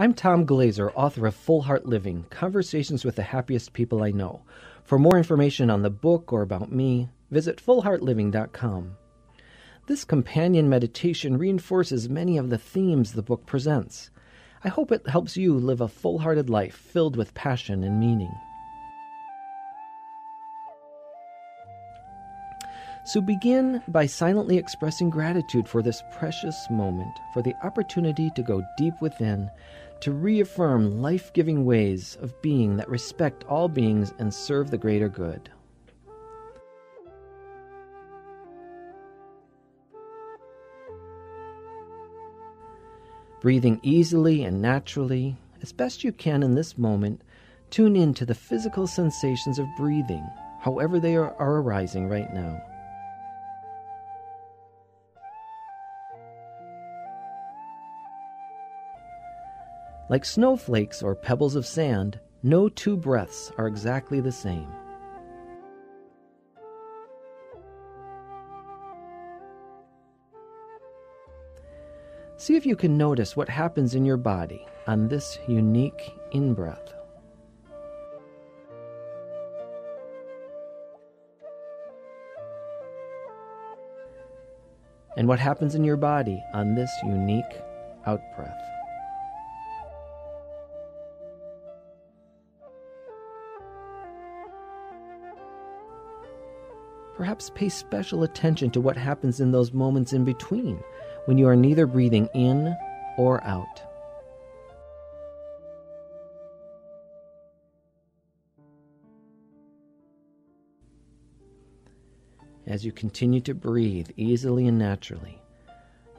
I'm Tom Glaser, author of Full Heart Living Conversations with the Happiest People I Know. For more information on the book or about me, visit fullheartliving.com. This companion meditation reinforces many of the themes the book presents. I hope it helps you live a full hearted life filled with passion and meaning. So begin by silently expressing gratitude for this precious moment, for the opportunity to go deep within to reaffirm life giving ways of being that respect all beings and serve the greater good. Breathing easily and naturally, as best you can in this moment, tune in to the physical sensations of breathing, however they are, are arising right now. Like snowflakes or pebbles of sand, no two breaths are exactly the same. See if you can notice what happens in your body on this unique in breath. And what happens in your body on this unique out breath. Perhaps pay special attention to what happens in those moments in between when you are neither breathing in or out. As you continue to breathe easily and naturally,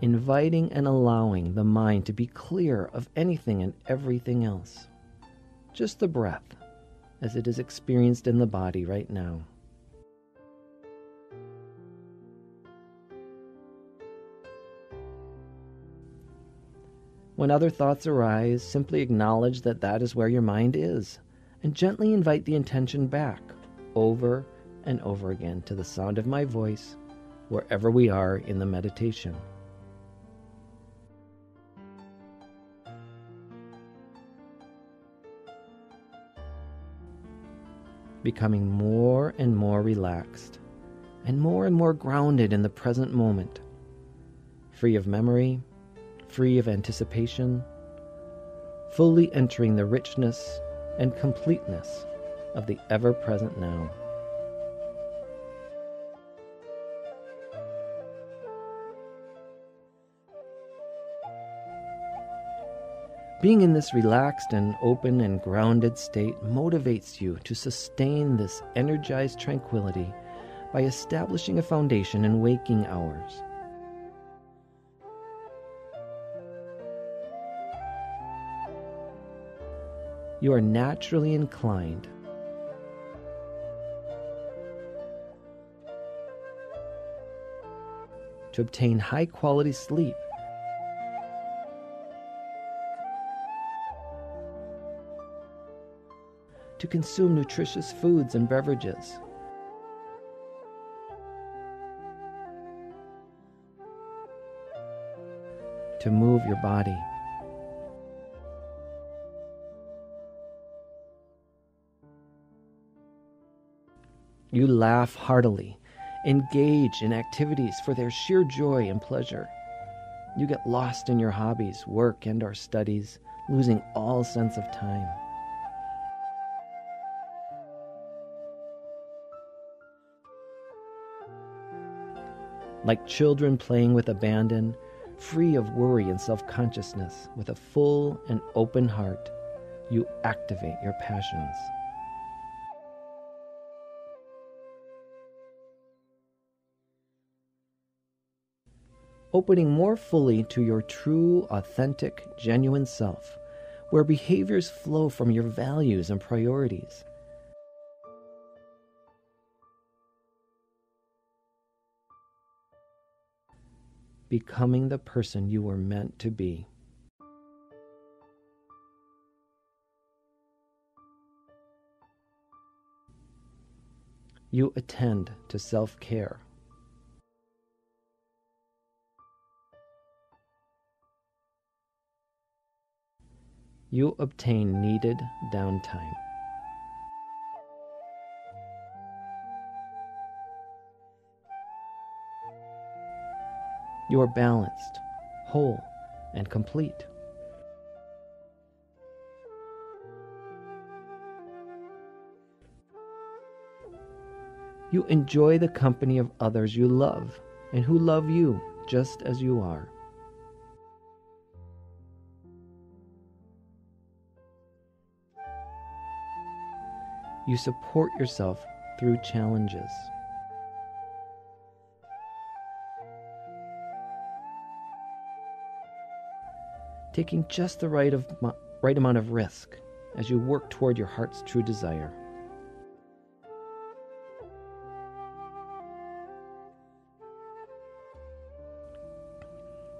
inviting and allowing the mind to be clear of anything and everything else. Just the breath as it is experienced in the body right now. When other thoughts arise, simply acknowledge that that is where your mind is, and gently invite the intention back over and over again to the sound of my voice wherever we are in the meditation. Becoming more and more relaxed and more and more grounded in the present moment, free of memory free of anticipation, fully entering the richness and completeness of the ever present now. Being in this relaxed and open and grounded state motivates you to sustain this energized tranquility by establishing a foundation in waking hours. You are naturally inclined to obtain high quality sleep. To consume nutritious foods and beverages. To move your body. You laugh heartily, engage in activities for their sheer joy and pleasure. You get lost in your hobbies, work, and our studies, losing all sense of time. Like children playing with abandon, free of worry and self consciousness, with a full and open heart, you activate your passions. Opening more fully to your true, authentic, genuine self, where behaviors flow from your values and priorities. Becoming the person you were meant to be. You attend to self care. You obtain needed downtime. You are balanced, whole, and complete. You enjoy the company of others you love and who love you just as you are. You support yourself through challenges. Taking just the right, of, right amount of risk as you work toward your heart's true desire.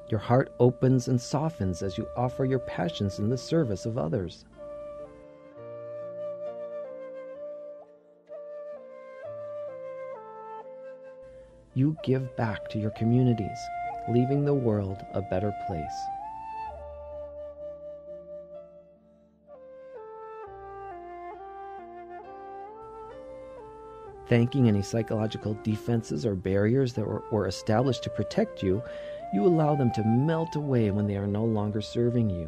Your heart opens and softens as you offer your passions in the service of others. You give back to your communities, leaving the world a better place. Thanking any psychological defenses or barriers that were, were established to protect you, you allow them to melt away when they are no longer serving you.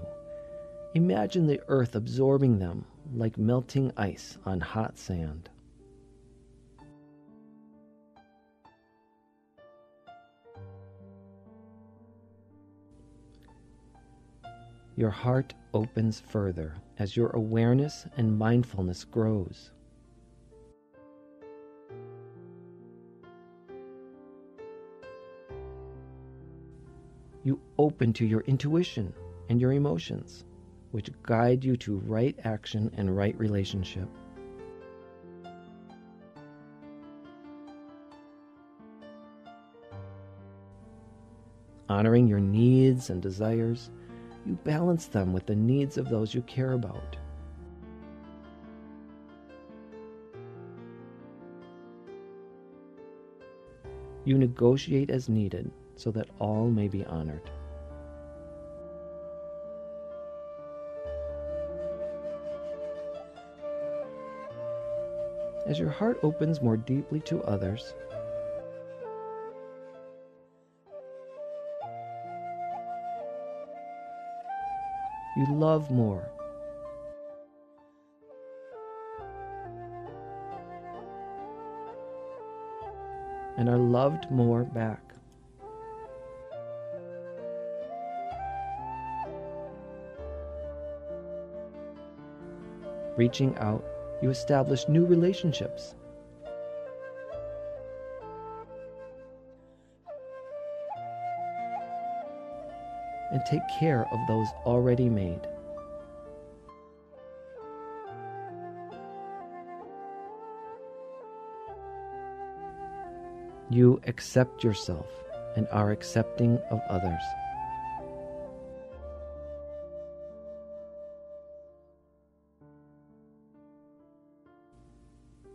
Imagine the earth absorbing them like melting ice on hot sand. Your heart opens further as your awareness and mindfulness grows. You open to your intuition and your emotions, which guide you to right action and right relationship. Honoring your needs and desires, you balance them with the needs of those you care about. You negotiate as needed so that all may be honored. As your heart opens more deeply to others, you love more. And are loved more back. Reaching out, you establish new relationships. And take care of those already made. You accept yourself and are accepting of others.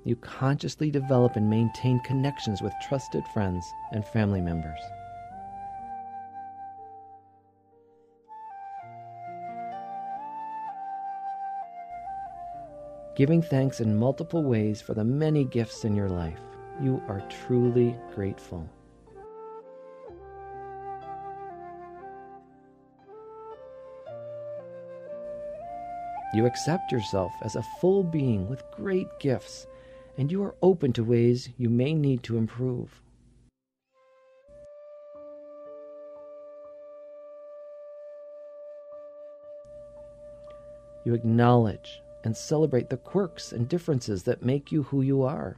you consciously develop and maintain connections with trusted friends and family members. Giving thanks in multiple ways for the many gifts in your life, you are truly grateful. You accept yourself as a full being with great gifts and you are open to ways you may need to improve. You acknowledge and celebrate the quirks and differences that make you who you are.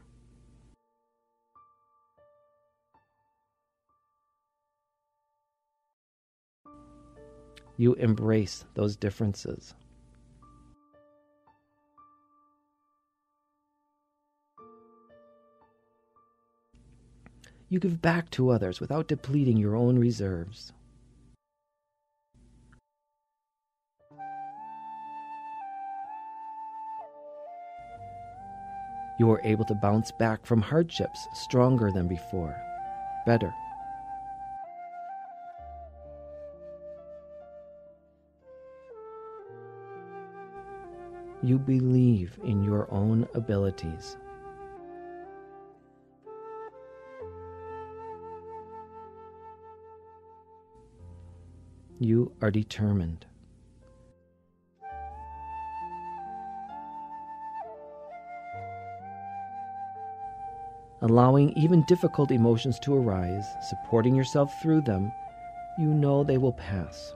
You embrace those differences. you give back to others without depleting your own reserves. You are able to bounce back from hardships stronger than before, better. you believe in your own abilities. You are determined. Allowing even difficult emotions to arise, supporting yourself through them, you know they will pass.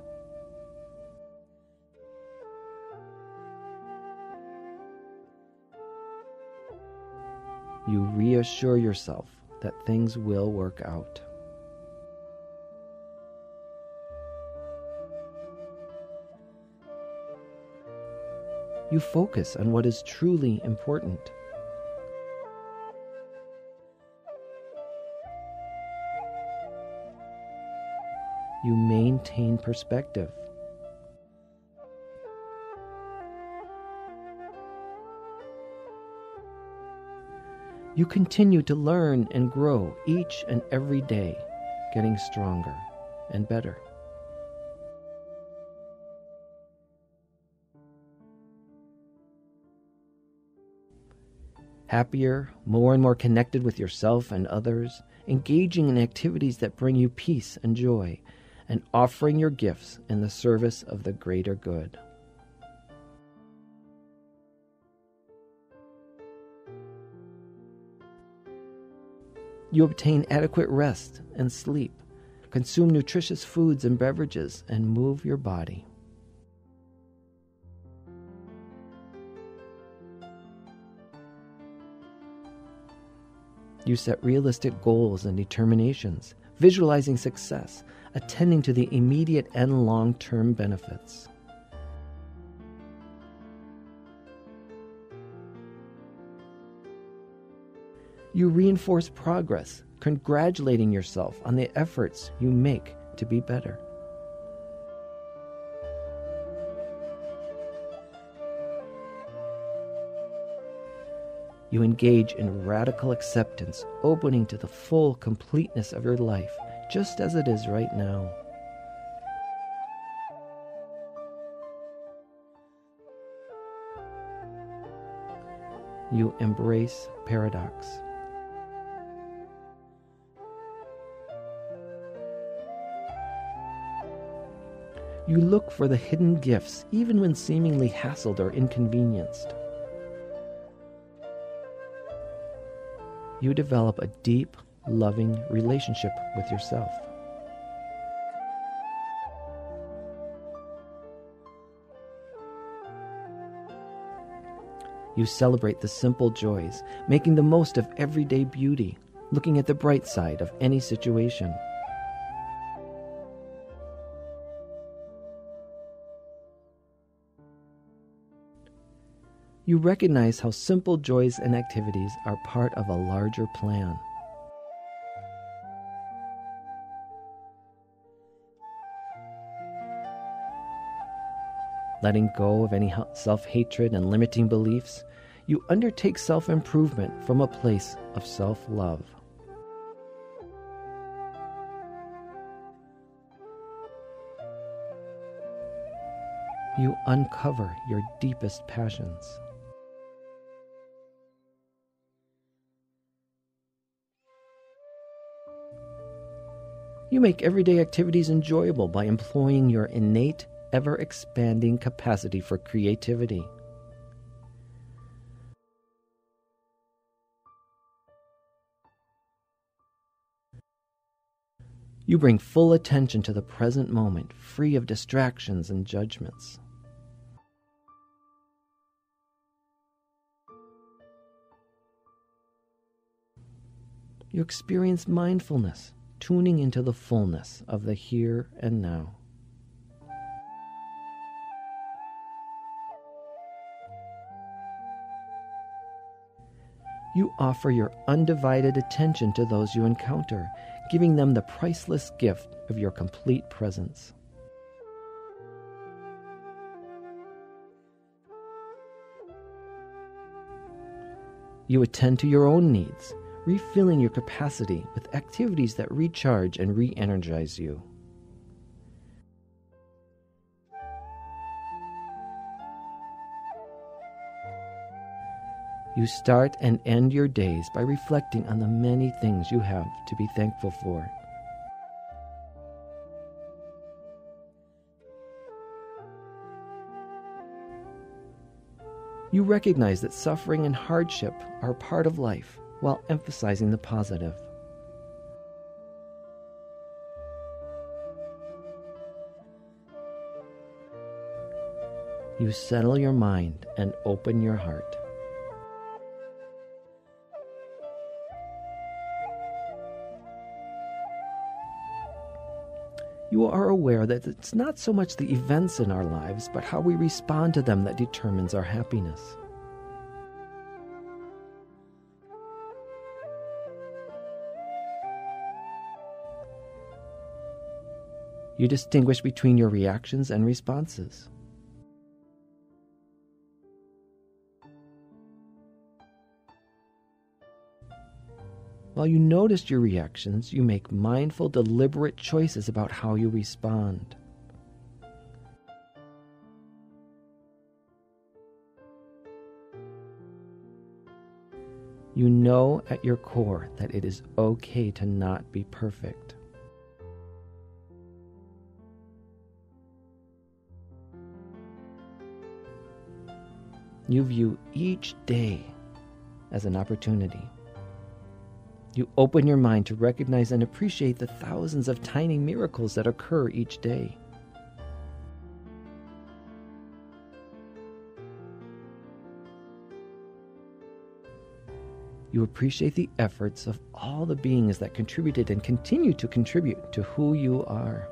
You reassure yourself that things will work out. You focus on what is truly important. You maintain perspective. You continue to learn and grow each and every day, getting stronger and better. Happier, more and more connected with yourself and others, engaging in activities that bring you peace and joy, and offering your gifts in the service of the greater good. You obtain adequate rest and sleep, consume nutritious foods and beverages, and move your body. You set realistic goals and determinations, visualizing success, attending to the immediate and long term benefits. You reinforce progress, congratulating yourself on the efforts you make to be better. You engage in radical acceptance, opening to the full completeness of your life, just as it is right now. You embrace paradox. You look for the hidden gifts even when seemingly hassled or inconvenienced. You develop a deep, loving relationship with yourself. You celebrate the simple joys, making the most of everyday beauty, looking at the bright side of any situation. you recognize how simple joys and activities are part of a larger plan. Letting go of any self hatred and limiting beliefs, you undertake self improvement from a place of self love. You uncover your deepest passions. You make everyday activities enjoyable by employing your innate, ever expanding capacity for creativity. You bring full attention to the present moment, free of distractions and judgments. You experience mindfulness, tuning into the fullness of the here and now. You offer your undivided attention to those you encounter, giving them the priceless gift of your complete presence. You attend to your own needs, refilling your capacity with activities that recharge and re energize you. You start and end your days by reflecting on the many things you have to be thankful for. You recognize that suffering and hardship are part of life while emphasizing the positive. You settle your mind and open your heart. You are aware that it's not so much the events in our lives, but how we respond to them that determines our happiness. You distinguish between your reactions and responses. While you notice your reactions, you make mindful, deliberate choices about how you respond. You know at your core that it is okay to not be perfect. You view each day as an opportunity. You open your mind to recognize and appreciate the thousands of tiny miracles that occur each day. You appreciate the efforts of all the beings that contributed and continue to contribute to who you are.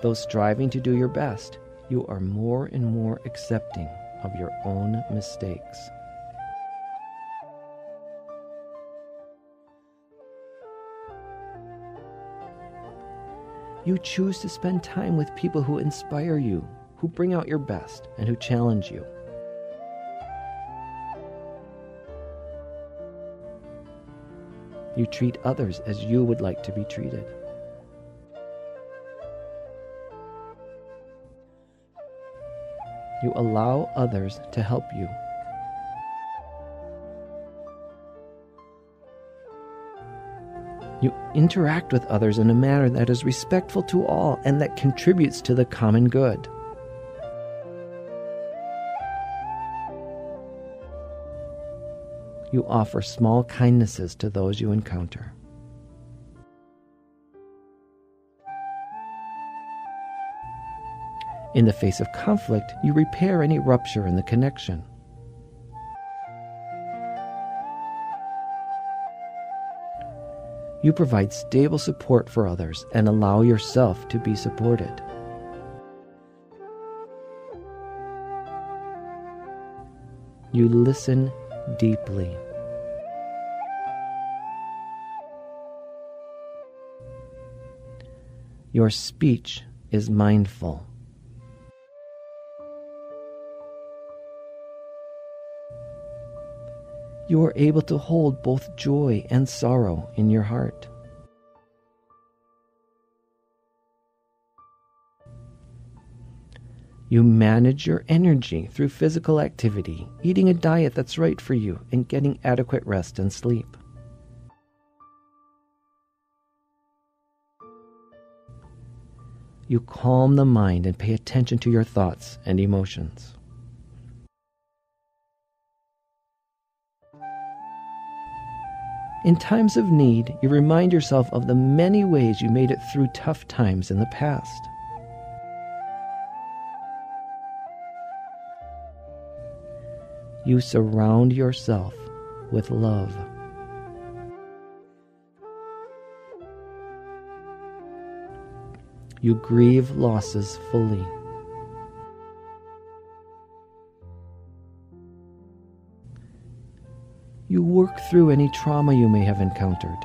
Though striving to do your best, you are more and more accepting of your own mistakes. You choose to spend time with people who inspire you, who bring out your best, and who challenge you. You treat others as you would like to be treated. You allow others to help you. You interact with others in a manner that is respectful to all and that contributes to the common good. You offer small kindnesses to those you encounter. In the face of conflict, you repair any rupture in the connection. You provide stable support for others and allow yourself to be supported. You listen deeply. Your speech is mindful. You are able to hold both joy and sorrow in your heart. You manage your energy through physical activity, eating a diet that's right for you, and getting adequate rest and sleep. You calm the mind and pay attention to your thoughts and emotions. In times of need, you remind yourself of the many ways you made it through tough times in the past. You surround yourself with love. You grieve losses fully. You work through any trauma you may have encountered.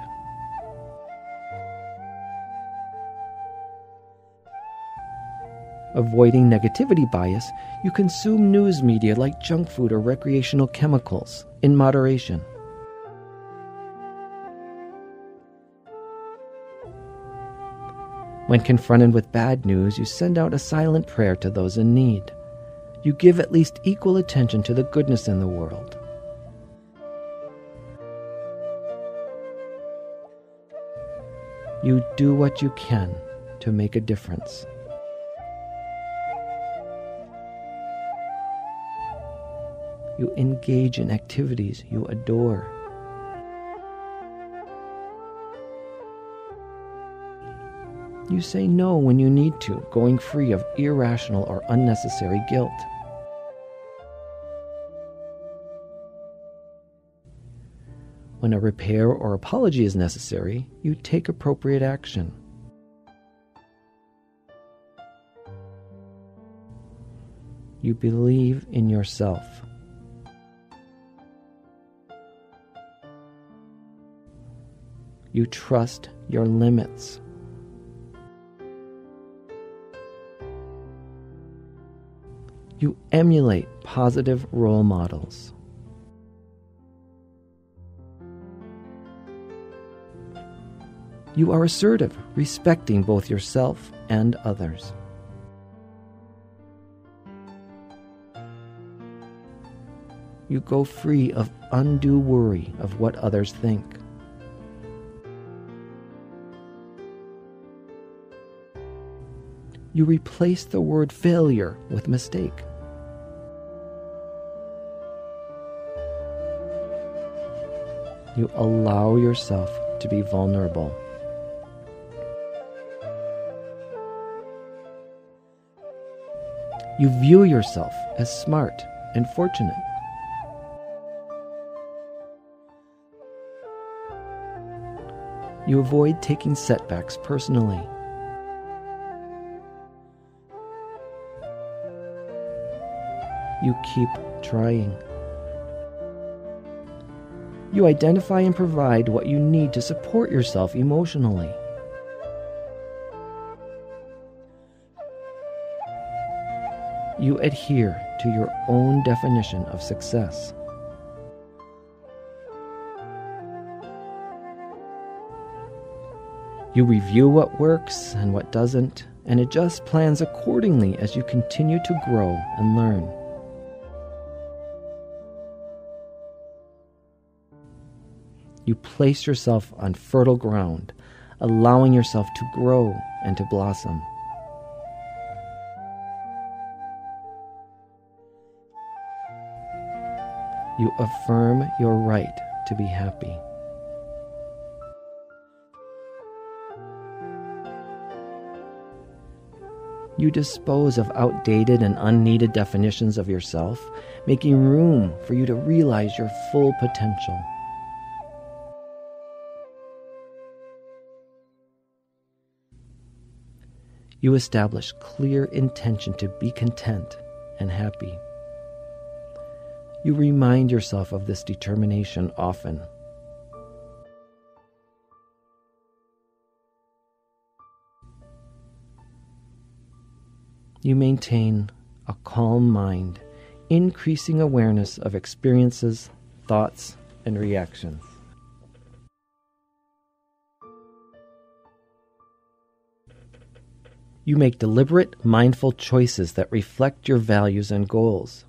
Avoiding negativity bias, you consume news media like junk food or recreational chemicals in moderation. When confronted with bad news, you send out a silent prayer to those in need. You give at least equal attention to the goodness in the world. You do what you can to make a difference. You engage in activities you adore. You say no when you need to, going free of irrational or unnecessary guilt. When a repair or apology is necessary, you take appropriate action. You believe in yourself. You trust your limits. You emulate positive role models. You are assertive, respecting both yourself and others. You go free of undue worry of what others think. You replace the word failure with mistake. You allow yourself to be vulnerable. You view yourself as smart and fortunate. You avoid taking setbacks personally. You keep trying. You identify and provide what you need to support yourself emotionally. You adhere to your own definition of success. You review what works and what doesn't, and adjust plans accordingly as you continue to grow and learn. You place yourself on fertile ground, allowing yourself to grow and to blossom. You affirm your right to be happy. You dispose of outdated and unneeded definitions of yourself, making room for you to realize your full potential. You establish clear intention to be content and happy. You remind yourself of this determination often. You maintain a calm mind, increasing awareness of experiences, thoughts, and reactions. You make deliberate, mindful choices that reflect your values and goals.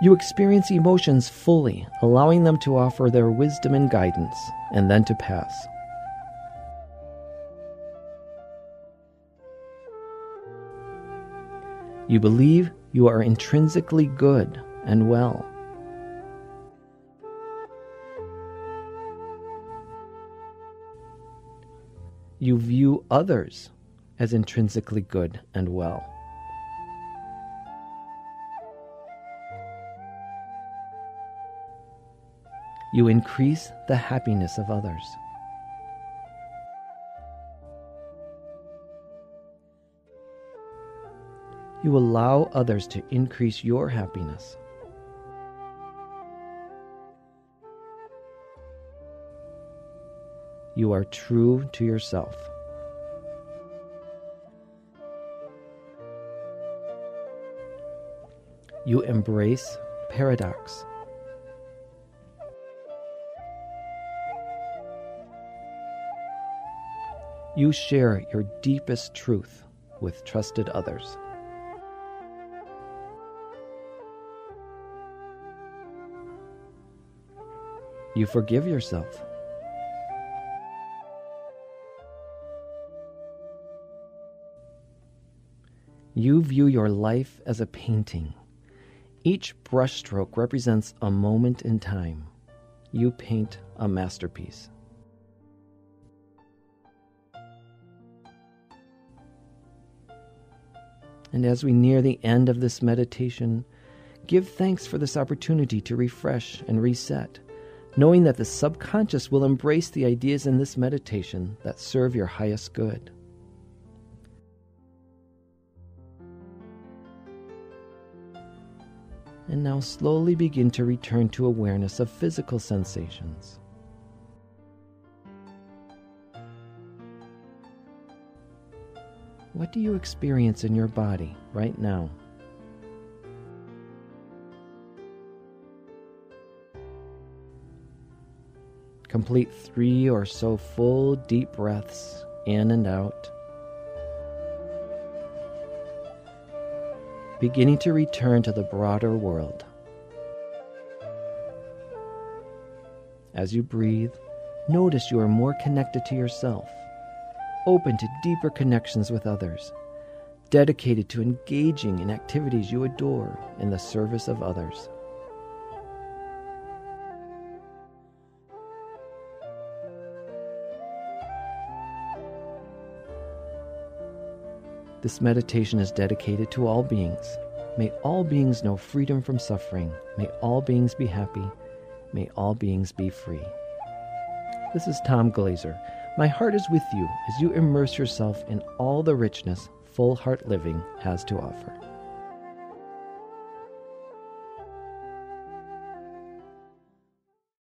You experience emotions fully, allowing them to offer their wisdom and guidance, and then to pass. You believe you are intrinsically good and well. You view others as intrinsically good and well. You increase the happiness of others. You allow others to increase your happiness. You are true to yourself. You embrace paradox. You share your deepest truth with trusted others. You forgive yourself. You view your life as a painting. Each brushstroke represents a moment in time. You paint a masterpiece. And as we near the end of this meditation, give thanks for this opportunity to refresh and reset, knowing that the subconscious will embrace the ideas in this meditation that serve your highest good. And now slowly begin to return to awareness of physical sensations. What do you experience in your body right now? Complete three or so full deep breaths in and out. Beginning to return to the broader world. As you breathe, notice you are more connected to yourself open to deeper connections with others, dedicated to engaging in activities you adore in the service of others. This meditation is dedicated to all beings. May all beings know freedom from suffering. May all beings be happy. May all beings be free. This is Tom Glaser my heart is with you as you immerse yourself in all the richness full heart living has to offer.